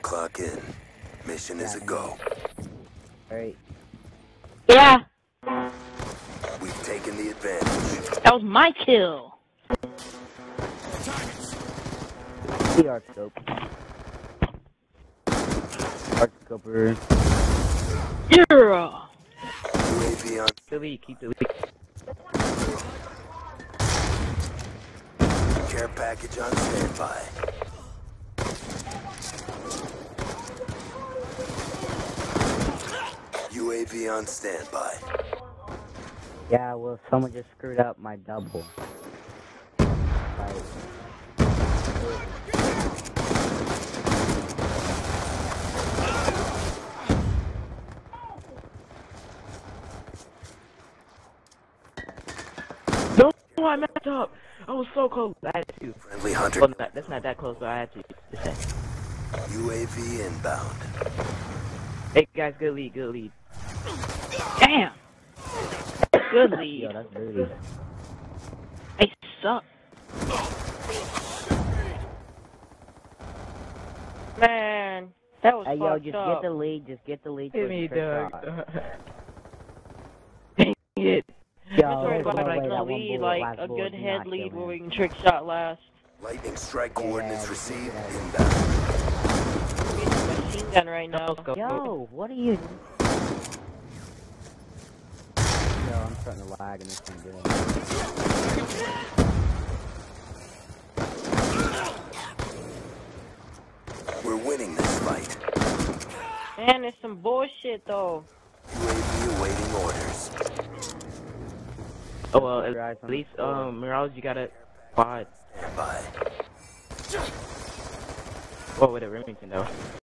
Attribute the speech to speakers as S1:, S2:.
S1: Clock in. Mission is a go.
S2: Alright.
S3: Yeah,
S1: We've taken the advantage.
S3: that was my kill.
S2: The arc scope. Arc scoper.
S3: Yeah.
S1: UAV on
S2: The lead, keep the lead.
S1: care package on standby. UAV on standby.
S2: Yeah, well, someone just screwed up my double. Like,
S4: No, I messed up. I was so close. I had to.
S1: Friendly hunter.
S4: Well, not, that's not that close, but I had to. Just.
S1: UAV inbound.
S4: Hey guys, good lead, good lead.
S3: Damn. Good
S2: yo,
S3: lead.
S2: that's dirty.
S3: I suck. Man, that was
S2: Hey, yo, just
S3: up.
S2: get the lead, just get the lead.
S4: Give
S2: for the
S4: me,
S2: trick
S4: Doug. Dang it.
S2: Yo,
S3: I'm sorry
S2: no
S3: about
S2: way,
S3: like a
S2: one
S3: lead, like a good head lead
S2: kill
S3: where we can trick shot last.
S1: Lightning strike
S2: Yeah,
S1: coordinates
S2: we
S1: received.
S2: did.
S1: Inbound.
S3: I'm using a machine gun right now.
S2: Yo, what are you? Yo, I'm starting to lag and this ain't good.
S1: We're winning this fight.
S3: Man, it's some bullshit though.
S1: UAV awaiting orders.
S4: Oh well,
S2: Your eyes
S4: at
S2: on the
S4: least
S2: floor.
S4: um, Mirage, you got a quad.
S1: Standby.
S4: Well, with a Remington though.